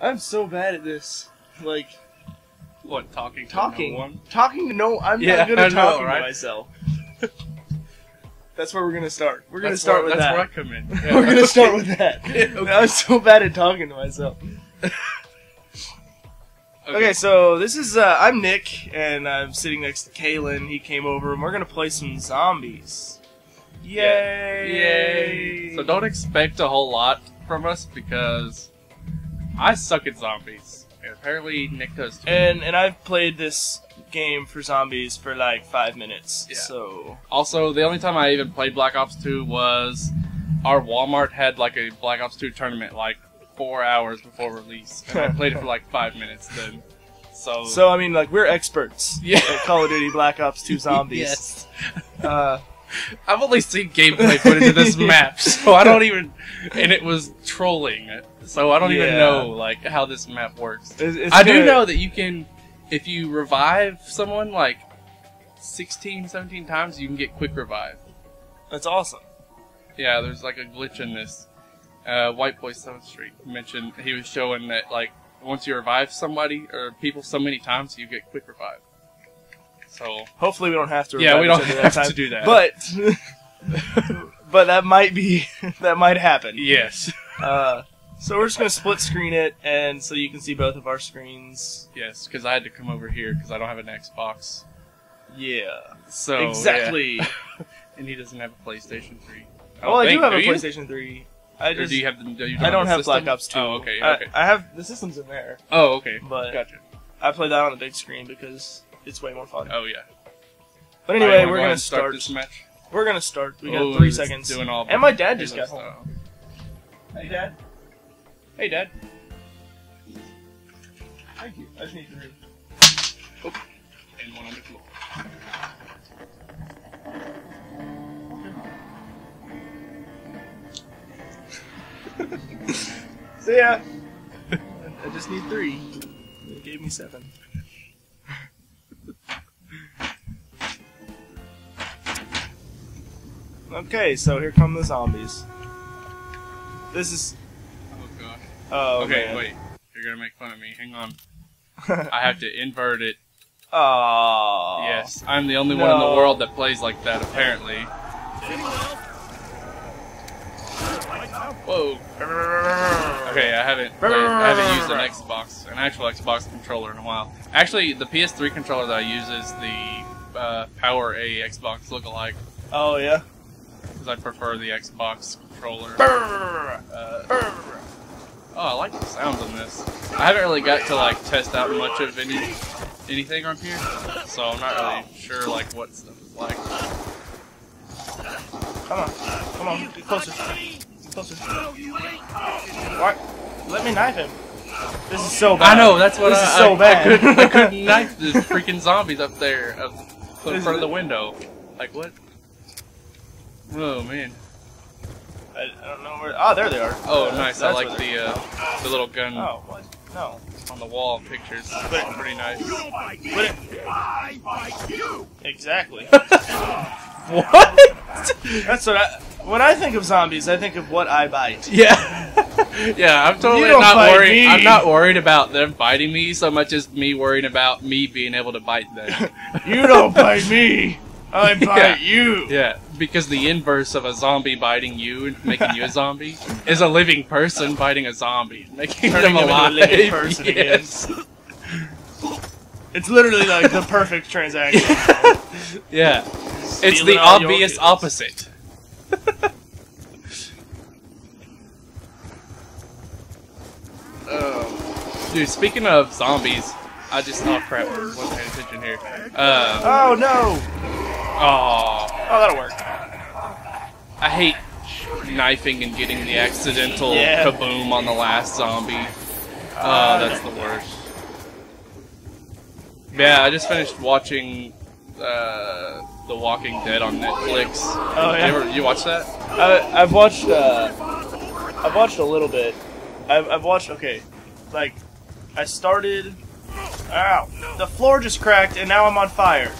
I'm so bad at this. Like What talking? To talking, No one? talking to no. I'm Yeah, not good at talking right? to myself. that's where we're gonna start. We're gonna That's start where, with that's that. where I come in. We're gonna start with that. okay. I'm so bad at talking to myself. Okay, so this is uh, I'm Nick, and I'm sitting next to Kaylon. He came over, and we're gonna play some zombies. Yay! Yay! So don't expect a whole lot from us because I suck at zombies. And apparently Nick does too. And and I've played this game for zombies for like five minutes. Yeah. So Also, the only time I even played Black Ops 2 was our Walmart had like a Black Ops 2 tournament like four hours before release, and I played it for like five minutes then. So, so I mean, like we're experts yeah. at Call of Duty Black Ops 2 Zombies. yes. Uh, I've only seen gameplay footage of this map, so I don't even. And it was trolling, so I don't even know like how this map works. it's, it's I do know that you can, if you revive someone like 16, 17 times, you can get quick revive. That's awesome. Yeah, there's like a glitch in this. Uh, White Boy Seventh Street mentioned he was showing that like once you revive somebody or people so many times, you get quick revive. So Hopefully, we don't have to. yeah, we don't have to do that. But but that might be that might happen. yes, Uh, so we're just gonna split screen it, and so you can see both of our screens. yes, because I had to come over here because I don't have an Xbox. Yeah, So yeah. exactly. and he doesn't have a PlayStation Three. Oh, I oh, do think, have a you? PlayStation Three. I Or just do you have the? Do you I don't the have Black? Ops Two. Oh, okay, okay. I, have the systems in there, oh, okay. but Gotcha. I play that on the big screen because it's way more fun. Oh yeah. But anyway, we're go gonna and start. this match. We're gonna start. We got Oh, three seconds. Doing all And my dad just got home. Hey, Dad. Hey, Dad. Thank you. I just need three. Oh. And one on the floor. See ya. I just need three. They gave me seven. Okay, so here come the zombies. This is. Oh. Okay, man. wait. You're gonna make fun of me. Hang on. I have to invert it. Oh. Yes, I'm the only one in the world that plays like that. Apparently. Whoa. Okay, I haven't played, I haven't used an Xbox, an actual Xbox controller in a while. Actually, the PS3 controller that I use is the uh, PowerA Xbox lookalike Oh yeah. because I prefer the Xbox controller. Uh, oh, I like the sounds on this. I haven't really got to like test out much of any anything on here, so I'm not really sure like what stuff is like. Come on. Come on. Get closer. Get closer. What? Let me knife him. This is so bad. I know that's what this I, is so I, bad. I couldn't, I couldn't knife the freaking zombies up there up in front of the window. Like what? Oh man. I, I don't know where. Oh, there they are. Oh Uh, nice. I like the uh, the little gun Oh, what? No. on the wall pictures. Pretty nice. Put it. Exactly. what? That's what I. When I think of zombies, I think of what I bite. Yeah. yeah, I'm totally don't worried. me. I'm not worried about them biting me so much as me worrying about me being able to bite them. You don't bite me. I bite Yeah. you. yeah, because the inverse of a zombie biting you and making you a zombie is a living person biting a zombie, and making Turning them them into a alive. living person yes. It's literally like the perfect transaction. yeah. It's the obvious opposite. Oh. Dude, speaking of zombies, I just oh crap, wasn't paying attention here. Uh, Oh no! oh, Oh, that'll work. I hate knifing and getting the accidental Yeah. kaboom on the last zombie. Oh, that's the worst. Yeah, I just finished watching uh, The Walking Dead on Netflix. Oh, yeah. You, ever, you watch that? I, I've watched. Uh, I've watched a little bit. I've, I've watched. Okay, like I started. Ow! The floor just cracked, and now I'm on fire.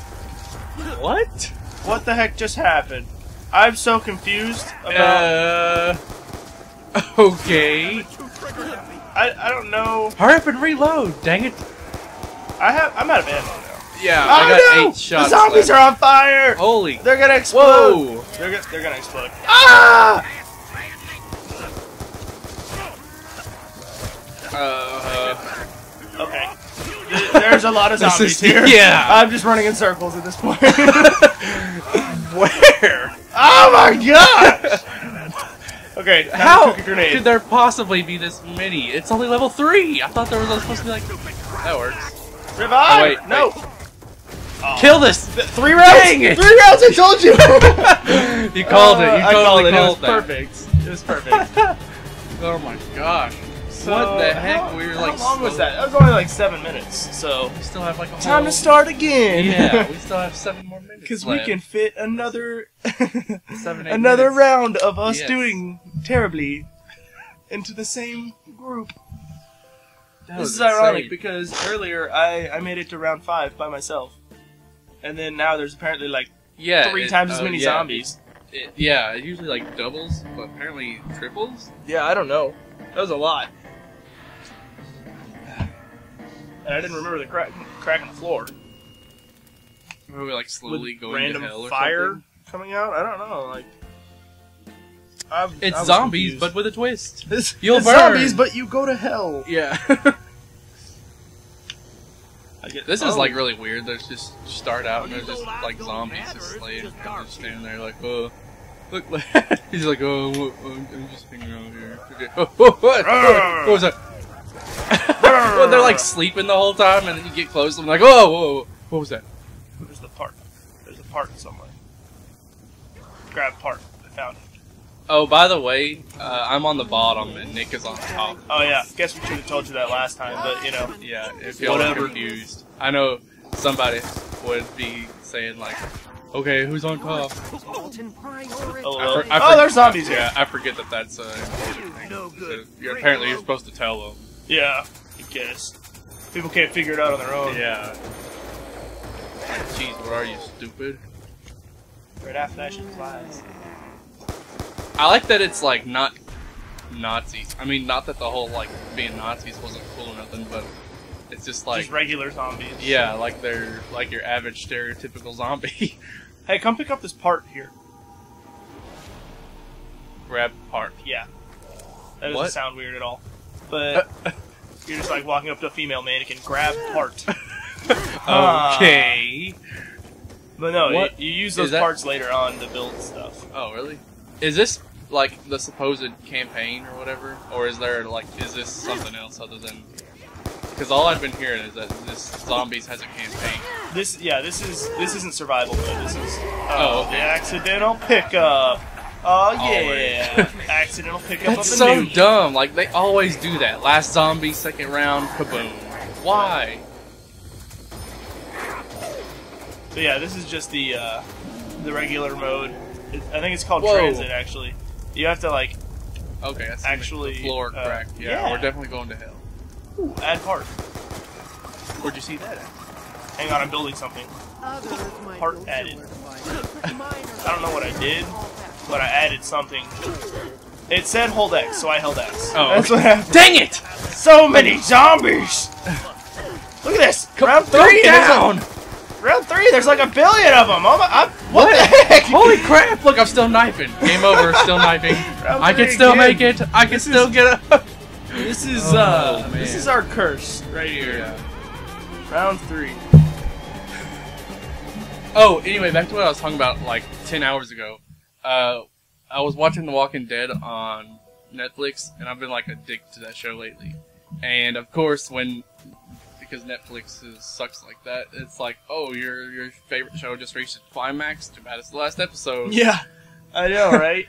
What? What the heck just happened? I'm so confused about. Uh, okay. I, I don't know. Hurry up and reload! Dang it! I have I'm out of ammo now. Yeah, oh I got no! eight shots. the zombies left. are on fire. Holy! They're gonna explode. Whoa! They're gonna they're gonna explode. Ah! Uh, Okay. Th- There's a lot of This zombies is- here. yeah. I'm just running in circles at this point. where? oh my gosh! Okay, How cook a grenade. could there possibly be this many? It's only level three. I thought there was supposed to be like that works. Revive! Oh, wait, no! Oh. Kill this! Th- three rounds! Dang it! Three rounds, I told you! You called it. You Uh, I called totally it. It was perfect. It was perfect. Oh my gosh! So, what the heck? How, we were how like. long was that? That was only like seven minutes. So We still have like a time whole... to start again. Yeah, we still have seven more minutes. Because we can fit another Seven, another minutes. round of us Yes. doing terribly into the same group. That this is ironic because earlier I, I made it to round five by myself. And then now there's apparently like yeah, three it- times as uh, many yeah, zombies. It, yeah, it usually like doubles, but apparently triples. Yeah, I don't know. That was a lot. And I didn't remember the crack, crack in the floor. Where we like slowly With going random to hell or fire something. coming out. I don't know. Like, I've, I It's zombies, confused. but with a twist. It's, You'll it's burn. zombies, but you go to hell. Yeah. I get, this is oh. like really weird. There's just start out and there's just like zombies just slaying. and They're just standing there like, oh, look. He's like, oh, I'm I'm just hanging around here. Okay. Oh, oh, what? what was that? well, they're like sleeping the whole time, and then you get close. I'm like, oh, whoa, whoa, what was that? There's the part. There's a part somewhere. Grab part. I found it. Oh, by the way, uh, I'm on the bottom and Nick is on top. Oh yeah. Guess we should have told you that last time, but you know. Yeah, if y'all are confused, I know somebody would be saying like, "Okay, who's on top?" Oh, I well. for- I oh, there's zombies here. Yeah, I forget that that's uh, thing. So you're, apparently you're supposed to tell them. Yeah. I guess. People can't figure it out on their own. Yeah. Jeez, what are you, stupid? Red eye flashing flies. I like that it's like not Nazis. I mean, not that the whole like being Nazis wasn't cool or nothing, but it's just like Just regular zombies. yeah, like they're like your average stereotypical zombie. Hey, come pick up this part here. Grab part. Yeah. That doesn't What? sound weird at all. But you're just like walking up to a female mannequin, grab part. Okay. But no, What? you, you use those that- parts later on to build stuff. Oh, really? Is this like the supposed campaign or whatever, or is there like is this something else other than? Because all I've been hearing is that this zombies has a campaign. This, yeah, this is this isn't survival mode. This is uh, Oh, okay. the accidental pickup. Oh Always. yeah, accidental pickup That's of a so new. dumb. Like they always do that. Last zombie, second round, kaboom. Why? So yeah, this is just the uh, the regular mode. It, I think it's called Whoa. TranZit. Actually, you have to like Okay, that's Actually, the floor uh, cracked. Yeah, yeah. we're definitely going to hell. add part. Where'd you see that? At? Hang on, I'm building something. Part added. I I don't know what I did, but I added something. It said hold X, so I held X. Oh, That's okay. what happened. Dang it! So many zombies! Look at this! round Go three! there's a- down! round three, there's like a billion of them! Oh my, I'm, what, What? the heck? Holy crap! Look, I'm still knifing. Game over. Still knifing. Round I can still again. make it. I can still get up. This is, Oh, uh, man. this is our curse right here. Yeah. Round three. Oh, anyway, back to what I was talking about like 10 hours ago. Uh, I was watching The Walking Dead on Netflix, and I've been like addicted to that show lately. And of course, when because Netflix is, sucks like that, it's like, oh, your your favorite show just reached its climax. Too bad it's the last episode. Yeah, I know, right?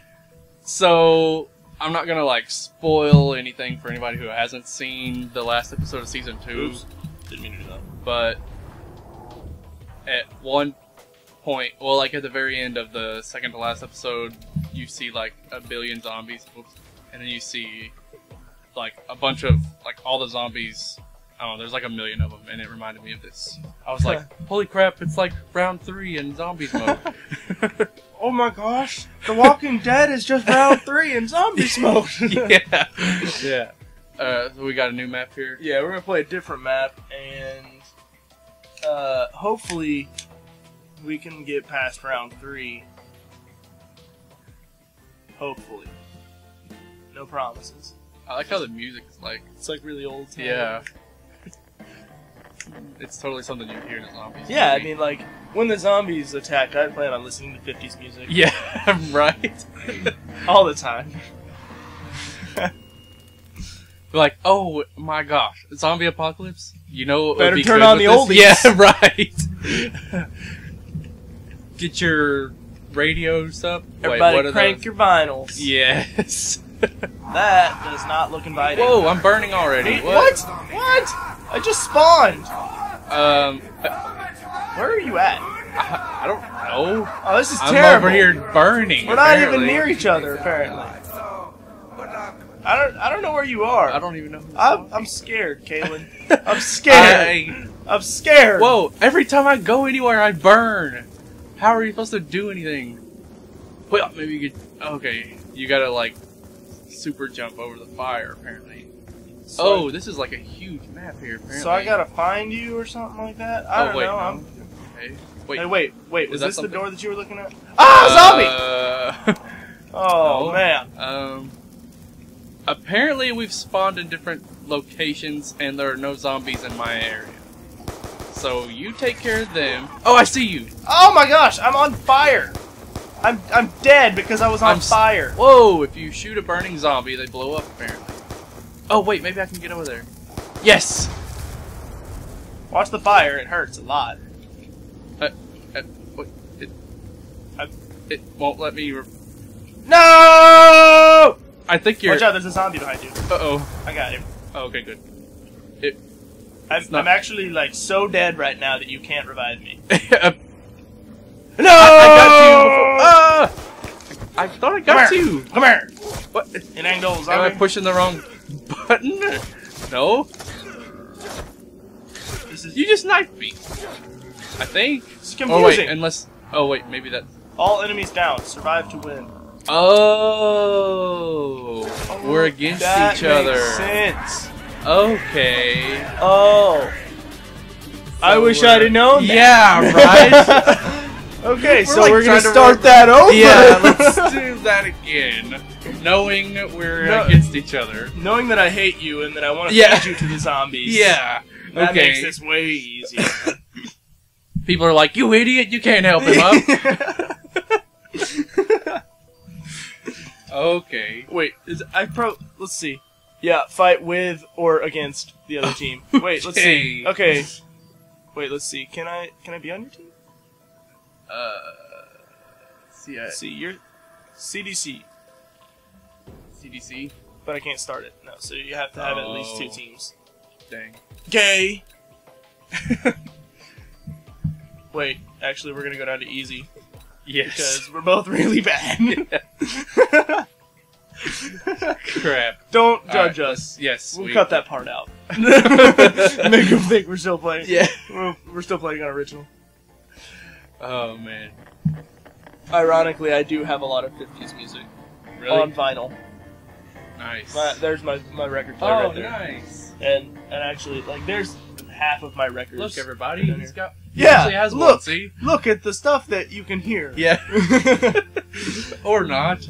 So I'm not gonna like spoil anything for anybody who hasn't seen the last episode of season two. Oops. Didn't mean to do that. but at one point, well, like at the very end of the second to last episode, you see like a billion zombies, and then you see like a bunch of like all the zombies. I don't know, there's like a million of them, and it reminded me of this. I was like, holy crap, it's like round three in zombies mode. Oh my gosh, The Walking Dead is just round three in zombies smoke. yeah, yeah. Uh, so we got a new map here. Yeah, we're gonna play a different map, and uh, hopefully we can get past round three. Hopefully, no promises. I like how the music is like. It's like really old. time. Yeah. It's totally something you hear in a zombies. Yeah, I mean, like when the zombies attack, I plan on listening to '50s music Yeah, right. all the time. like, oh my gosh, zombie apocalypse. You know, Better be turn on the this? oldies. Yeah, right. Get your radios up. Wait, Everybody, what crank those? your vinyls. Yes. That does not look inviting. Whoa, I'm burning already. Wait, what? What? I just spawned. Um, Where are you at? I, I don't know. Oh, this is I'm terrible. over here burning. We're not even near each other, apparently. I don't. I don't know where you are. I don't even know. I'm. I'm scared, Kaylon. I'm scared. I- I'm scared. Whoa! Every time I go anywhere, I burn. How are you supposed to do anything? Well, maybe you could. Okay, you gotta like super jump over the fire. Apparently. So, oh, this is like a huge map here. Apparently. so I gotta find you or something like that. I Oh don't wait, know. no. I'm. Okay. Wait. Hey, wait, wait. Is Was this the door that you were looking at? Ah, zombie! Uh, Oh no. man. um. Apparently, we've spawned in different locations, and there are no zombies in my area. So you take care of them. Oh, I see you. Oh my gosh! I'm on fire. I'm I'm dead because I was on I'm fire. Whoa! If you shoot a burning zombie, they blow up. Apparently. Oh wait, maybe I can get over there. Yes. Watch the fire. It hurts a lot. Uh, uh. It, I- it won't let me. Re- No! I think you're. Watch out! There's a zombie behind you. Uh oh. I got him. Oh, okay, good. It. I'm, not- I'm actually like so dead right now that you can't revive me. No! I got you. Before, ah! I thought I got Come you. Come here, What? In angle Am I pushing the wrong button? No. This is You just knifed me. I think. it's Oh wait, unless. Oh wait, maybe that. All enemies down. Survive to win. Oh, we're against each other. that makes. Sense. Okay. Oh. I wish I'd have known that. Yeah, right. Okay, We're, so like, we're gonna trying to start re- that over. yeah, let's do that again. Knowing we're No. against each other. Knowing that I hate you and that I want to Yeah. feed you to the zombies. Yeah. That okay. makes this way easier. People are like, "You idiot! You can't help him up." okay. Wait, is I pro? Let's see. Yeah, fight with or against the other team. Wait, let's see. Okay. Wait, let's see. Can I can I be on your team? Uh. See, Let's see, you're CDC, CDC. but I can't start it. No, so you have to have at least two teams. Dang. Gay. Wait, actually, we're gonna go down to easy Yes. because we're both really bad. Crap. Don't All judge right, us. Yes. We'll we- cut that part out. Make them think we're still playing. Yeah. We're, we're still playing on original. Oh man. Ironically, I do have a lot of 50s music Really? on vinyl. nice. My, there's my, my record player oh, right there. nice. And and actually, like, there's half of my records. Look, everybody. down He's here. got. He Yeah, actually has one. look. See? Look at the stuff that you can hear. Yeah. or not.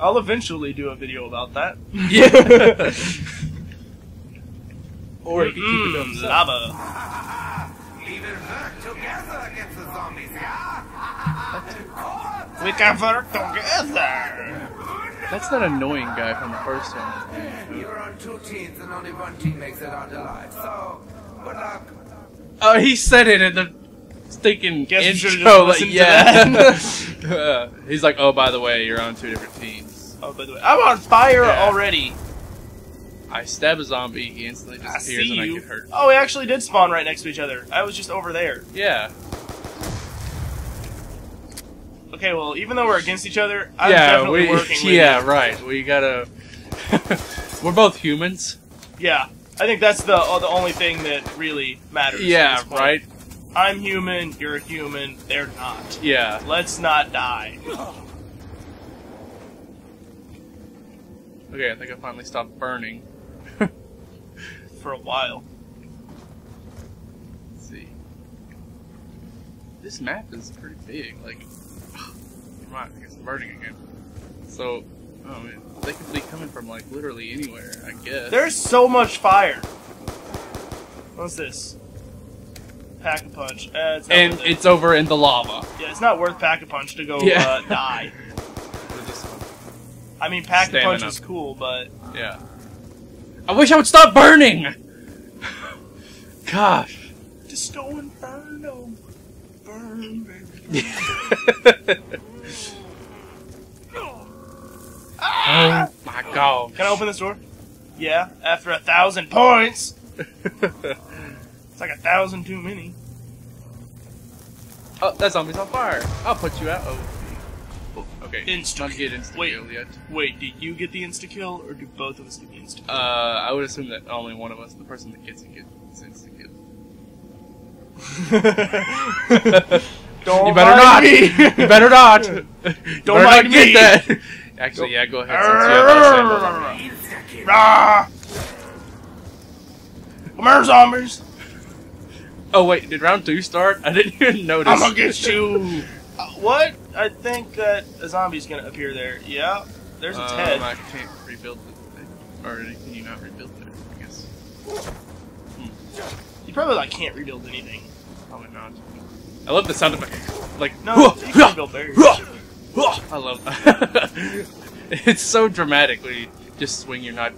I'll eventually do a video about that. Yeah. or he can keep it to Mm, himself. lava. We will work together against the zombies, yeah? We can work together. That's that annoying guy from the first one. You're on two teams and only one team makes it out alive, so good luck. Oh, he said it in the stinking Guess intro. just like, listened to yeah. Uh, he's like, oh, by the way, you're on two different teams. Oh, by the way, I'm on fire Yeah. already. I stab a zombie, he instantly disappears, see and I get hurt. Oh, we actually did spawn right next to each other. I was just over there. Yeah. Okay, well, even though we're against each other, I'm yeah, definitely we. working with Yeah, you. right. We gotta. We're both humans. Yeah, I think that's the uh, the only thing that really matters. at Yeah, this point. right. I'm human. You're human. They're not. Yeah. Let's not die. Okay, I think I finally stopped burning. for a while. Let's see. This map is pretty big. Like, right, I guess I'm burning again. So, oh man, they could be coming from like literally anywhere. I guess. There's so much fire. What's this? Pack a punch. Uh, it's and it. it's over in the lava. yeah, it's not worth pack a punch to go Yeah. uh, die. I mean, pack a punch Stamina. is cool, but Yeah. I wish I would stop burning. Gosh. just go inferno, burn, baby. Oh my god. Can I open this door? Yeah, after a thousand points. It's like a thousand too many. oh, that zombie's on fire. I'll put you out. Oh, okay. Insta- Not get insta Wait. kill yet. Wait, did you get the insta kill, or do both of us get the insta Uh, I would assume that only one of us, the person that gets it, gets insta kill. kill? Don't You better mind not. me. you better not. Don't better mind not get me. that. Actually, yeah, go ahead. Since you have that Rah! Come here, zombies! Oh wait, did round two start? I didn't even notice. I'm gonna get you! Uh, what? I think that a zombie's gonna appear there. Yeah, there's its um, head. I can't rebuild it. Or can you not rebuild it? I guess. You probably like can't rebuild anything. Probably not. I love the sound effect. Like No, you can rebuild barriers. I love that. it's so dramatic when you just swing your knife.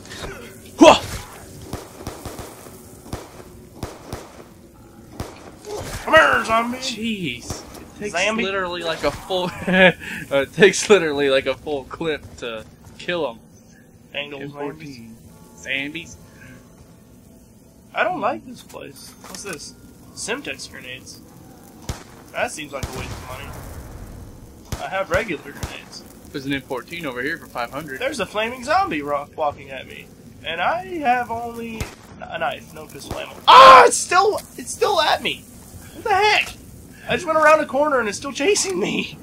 Come here, zombie! Jeez. It takes Zambi? literally like a full. uh, it takes literally like a full clip to kill him. Angle In zombies. 14. Zambies. I don't like this place. What's this? Semtex grenades. That seems like a waste of money. I have regular grenades. There's an M14 over here for 500. There's a flaming zombie rock walking at me, and I have only a knife, no pistol ammo. Ah! It's still, it's still at me. What the heck? I just went around a corner and it's still chasing me.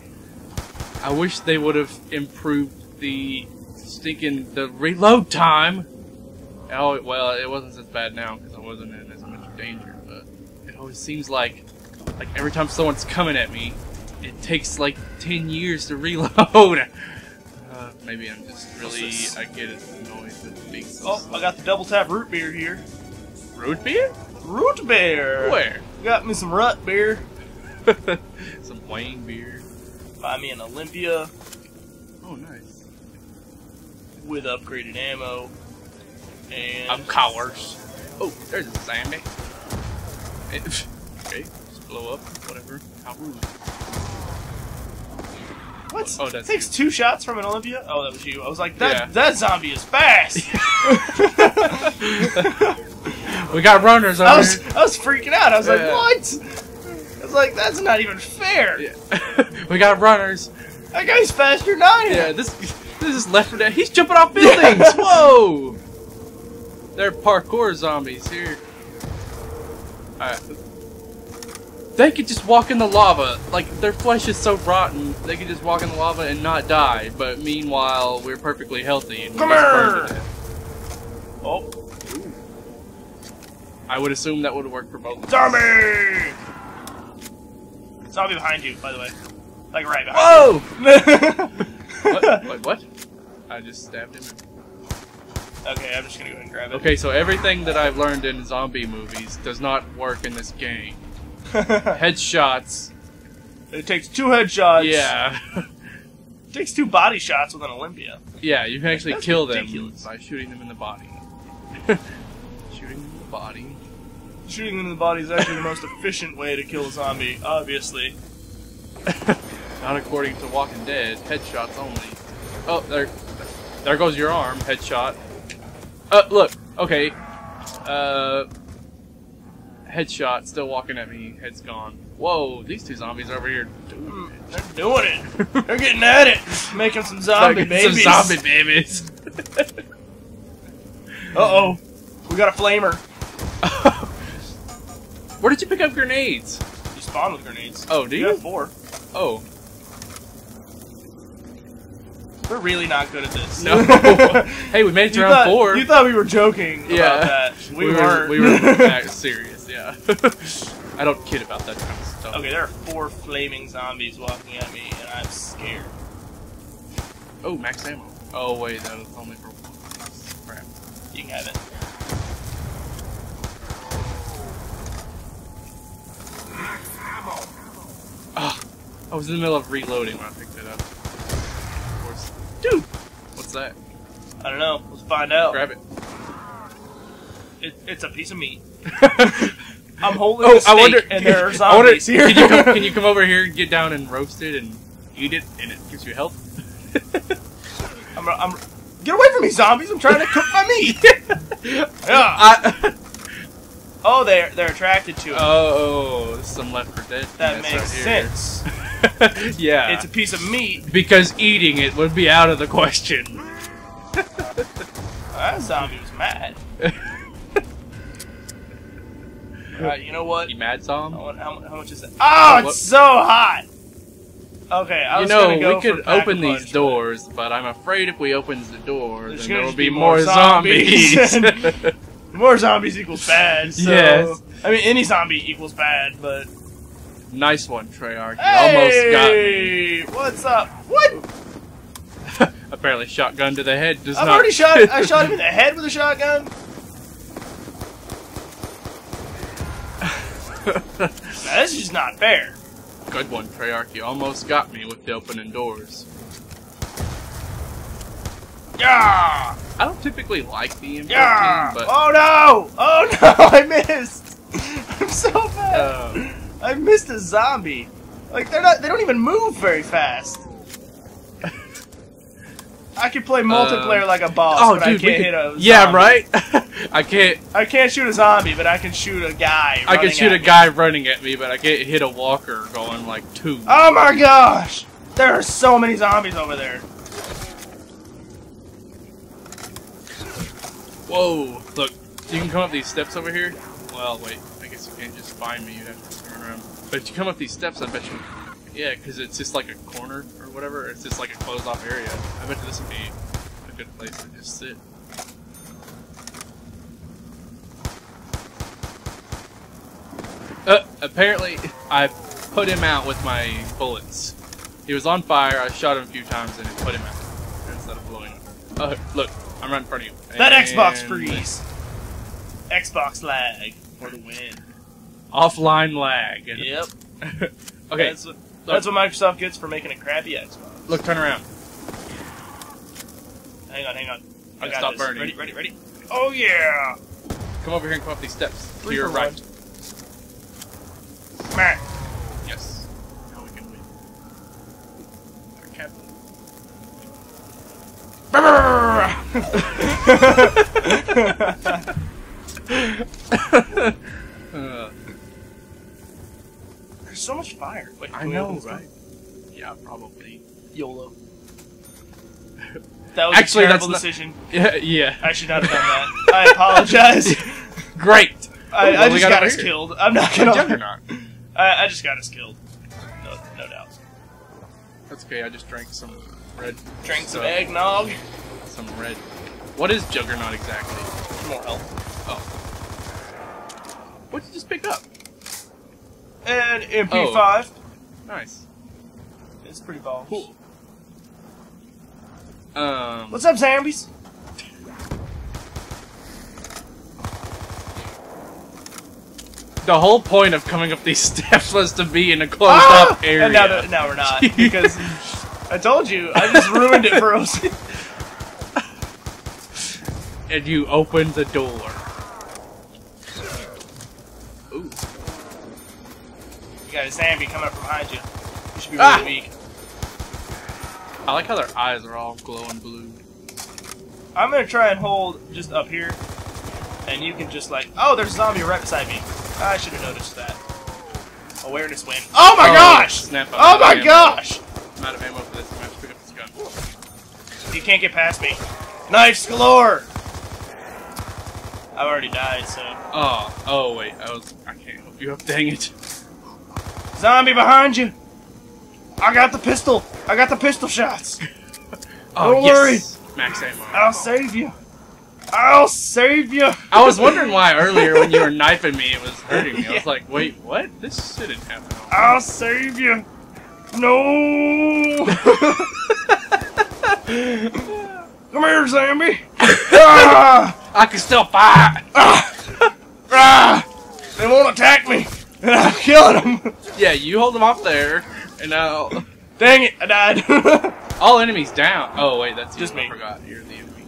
I wish they would have improved the stinking the reload time. Oh well, it wasn't as bad now because I wasn't in as much danger. But it always seems like like every time someone's coming at me, it takes like ten years to reload. Uh, maybe I'm just really? I get it annoyed with being so Oh, slow. I got the double tap root beer here. root beer. Root beer. Where? Got me some rut beer. Some Wayne beer. Buy me an Olympia Oh, nice. with upgraded ammo. And I'm cowards. Oh, there's a zombie. It- okay, just blow up, whatever. How rude. what? Oh, that's takes you. two shots from an Olympia. Oh, that was you. I was like, that Yeah. that zombie is fast. We got runners over I was here. I was freaking out. I was like, what? I was like, that's not even fair. Yeah. we got runners. That guy's faster than I am. Yeah, this this is Left 4 Dead. He's jumping off buildings. Whoa! They're parkour zombies here. Alright. They could just walk in the lava. Like their flesh is so rotten, they could just walk in the lava and not die. But meanwhile, we're perfectly healthy Come just burn to here! Oh, I would assume that would work for both. zombie! Zombie behind you, by the way. Like right behind Whoa! you. what? Wait, what? I just stabbed him. Okay, I'm just gonna go ahead and grab it. Okay, so everything that I've learned in zombie movies does not work in this game. Headshots, it takes two headshots. yeah. It takes two body shots with an Olympia. yeah, you can actually That's kill ridiculous. them by shooting them in the body. Body. Shooting them in the body is actually the most efficient way to kill a zombie, obviously. Not according to Walking Dead, headshots only. Oh, there, there goes your arm, headshot. Uh, look, okay. Uh, headshot, still walking at me, head's gone. Whoa, these two zombies over here. Hmm, They're doing it. They're getting at it. Making some zombie Like, babies. Some zombie babies. Uh oh. We got a flamer. Where did you pick up grenades? You spawn with grenades. Oh, do You you? have four. Oh. We're really not good at this. No. hey, we made it to you round thought, four. You thought we were joking Yeah. about that. We, were weren't. we were serious. Yeah. I don't kid about that kind of stuff. okay, there are four flaming zombies walking at me, and I'm scared. Oh, max ammo. Oh wait, that was only for one. Crap. You can have it. Ah, I was in the middle of reloading when I picked it up. Of course. Dude, what's that? I don't know. Let's find out. Grab it. It, it's a piece of meat. I'm holding Oh, a steak, I wonder. and there are I wonder. zombies here. Can you, come, can you come over here and get down and roast it and eat it, and it gives you health? I'm, I'm, get away from me, zombies! I'm trying to cook my meat. yeah. I, Oh, they're they're attracted to it. oh, some Left 4 Dead. that makes right sense. yeah. It's a piece of meat. because eating it would be out of the question. That zombie was mad. Alright, you know what? You mad, Tom? How, how, how much is that? Oh, oh, it's What? so hot. Okay, I You was know, gonna go we for could open these punch, but doors, but I'm afraid if we open the door, There's then there will be, be more more zombies. zombies. More zombies equals bad. So, Yes. I mean, any zombie equals bad, but. nice one, Treyarch. You almost got me. What's up? What? Apparently, shotgun to the head does not. I've not. already shot. I shot him in the head with a shotgun. This is just not fair. Good one, Treyarch. You almost got me with the opening doors. Yeah! I don't typically like the M14, Yeah! but Oh no! Oh no! I missed. I'm so bad. uh, I missed a zombie. Like they're not. They don't even move very fast. I can play multiplayer like a boss, oh, but dude, I can't could- hit a. yeah, right. I can't. I can't shoot a zombie, but I can shoot a guy. I can shoot a me. guy running at me, but I can't hit a walker going like two. Oh my gosh! There are so many zombies over there. Whoa! Look, you can come up these steps over here. Well, wait. I guess you can't just find me. You'd have to turn around. But if you come up these steps, I bet you. Yeah, because it's just like a corner or whatever. It's just like a closed off area. I bet this would be a good place to just sit. Uh, apparently, I put him out with my bullets. He was on fire. I shot him a few times and it put him out instead of blowing him. Uh, look, I'm right in front of you. That Xbox And freeze. Xbox lag for the win. Offline lag. Yep. okay, That's what, that's what Microsoft gets for making a crappy Xbox. look, turn around. Hang on, hang on. I got stop this. burning. Ready, ready, ready. Oh yeah! Come over here and come up these steps. To Three your right. one. Smack. Yes. Now we can win. Our captain. Uh, There's so much fire. Wait, I know, open this right? Yeah, probably. YOLO. That was Actually, a that's terrible not- decision. Yeah, yeah. I should not have done that. I apologize. Great. I, Ooh, I just got got us here? killed. I'm not gonna. Juggernaut. I, I just got us killed. No, no doubt. That's okay. I just drank some red. Drank some stuff. eggnog. Some red. What is Juggernaut exactly? More health. Oh. What'd you just pick up? And MP5. Nice. It's pretty balls. Cool. Um. What's up, zombies? The whole point of coming up these steps was to be in a closed Ah! up area. And now, now we're not because I told you I just ruined it for us. And you open the door. Ooh. You got a zombie coming up behind you. You should be really Ah! weak. I like how their eyes are all glowing blue. I'm gonna try and hold just up here, and you can just like, oh, there's a zombie right beside me. I should have noticed that. Awareness win. Oh my Oh, gosh! snap, I'm Oh my ammo. gosh! I'm out of ammo for this. I'm gonna have to pick up this gun. You can't get past me. Knives galore! I've already died, so. Oh, oh wait, I was. I can't help you up. Dang it. Zombie behind you! I got the pistol! I got the pistol shots! Oh, Don't yes. Max ammo. I'll save you. I'll save you. I was wondering why earlier when you were knifing me, it was hurting me. I was like, wait, what? This shouldn't happen. I'll save you. No. Come here, Zambi. ah, I can still fight. ah. They won't attack me, and I'm killing them. Yeah, you hold them off there, and now Dang it, I died. all enemies down. Oh wait, that's Just you. I me. forgot you're the enemy.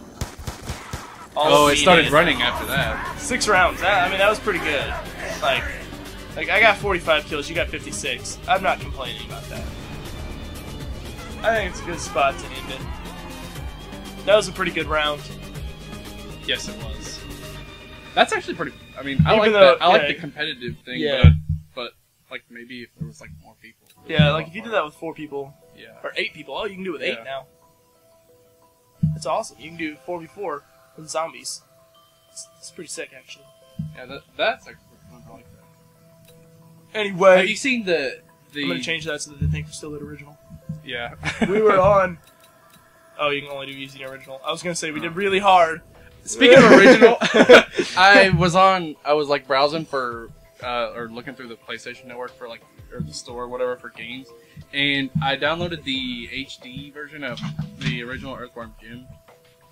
All oh, it started running after that. Six rounds. That, I mean, that was pretty good. Like, like I got 45 kills. You got 56. I'm not complaining about that. I think it's a good spot to end it. That was a pretty good round. Yes, it was. That's actually pretty. I mean, I Even like though- that. I like yeah. the competitive thing, Yeah. but but like maybe if there was like more people. Yeah, like if you did that with four people Yeah. or eight people, oh, you can do it with eight Yeah. now. That's awesome. You can do 4v4 with zombies. It's, it's pretty sick, actually. Yeah, that, that's actually pretty fun. I like that. Anyway, Have you seen the the? I'm gonna change that so that they think we're still at original. Yeah. We were on. Oh, you can only do easy and original. I was gonna say we did oh. really hard. Speaking of original, I was on. I was like browsing for uh, or looking through the PlayStation Network for like or the store or whatever for games, and I downloaded the HD version of the original Earthworm Jim,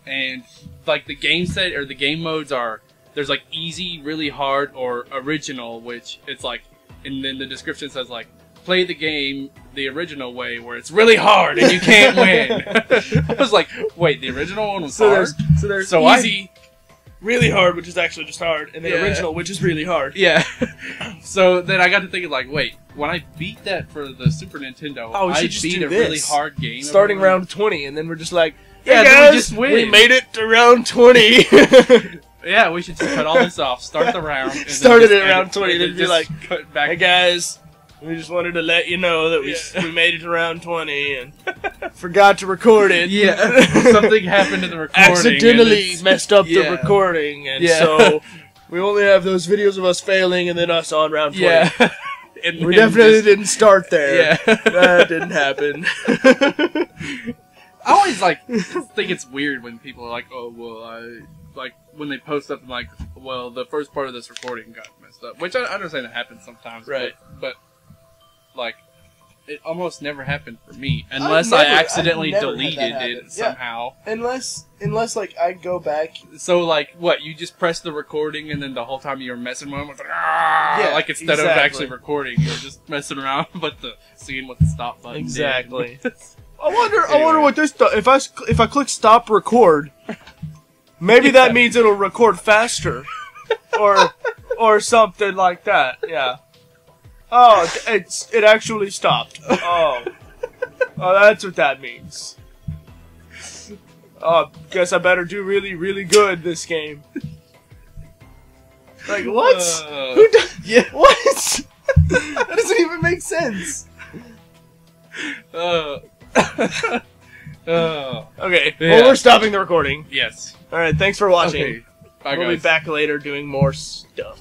and like the game set or the game modes are there's like easy, really hard, or original, which it's like, and then the description says like play the game the original way where it's really hard and you can't win. I was like, wait, the original one was So hard. there's so there's So I- easy, really hard, which is actually just hard, and the Yeah. original, which is really hard. Yeah. so then I got to thinking, like, wait, when I beat that for the Super Nintendo, Oh, I just beat a really hard game. Starting round 20, and then we're just like, Yeah, hey then we guys, just win." we made it to round 20. Yeah, we should just cut all this off. Start the round. Started at round 20, and then then be like, cut back. hey guys, we just wanted to let you know that we, Yeah. we made it to round 20 and forgot to record it. yeah, something happened to the recording. accidentally messed up Yeah. the recording, and Yeah. so we only have those videos of us failing and then us on round 20. Yeah. and We definitely just- didn't start there. Yeah. That didn't happen. I always like think it's weird when people are like, "Oh, well, I like when they post something like, well, the first part of this recording got messed up," which I understand that happens sometimes, Right. But, but like, it almost never happened for me unless I never- I've accidentally never had that deleted it Yeah. somehow. unless, unless like I go back. So like, what? You just press the recording and then the whole time you were messing around with like, ah, Yeah, like instead of actually recording, you're just messing around with the seeing what the stop button. Exactly. I wonder. I wonder what this. Do- if I if I click stop record, maybe that means it'll record faster, or or something like that. Yeah. Oh, it- it's it actually stopped. Oh, oh, that's what that means. Oh, guess I better do really really good this game. Like what? Uh, Who does? Yeah. What? that doesn't even make sense. uh, uh, Okay. Yeah. Well, we're stopping the recording. yes. All right. Thanks for watching. Okay. Bye, we'll guys. be back later doing more stuff.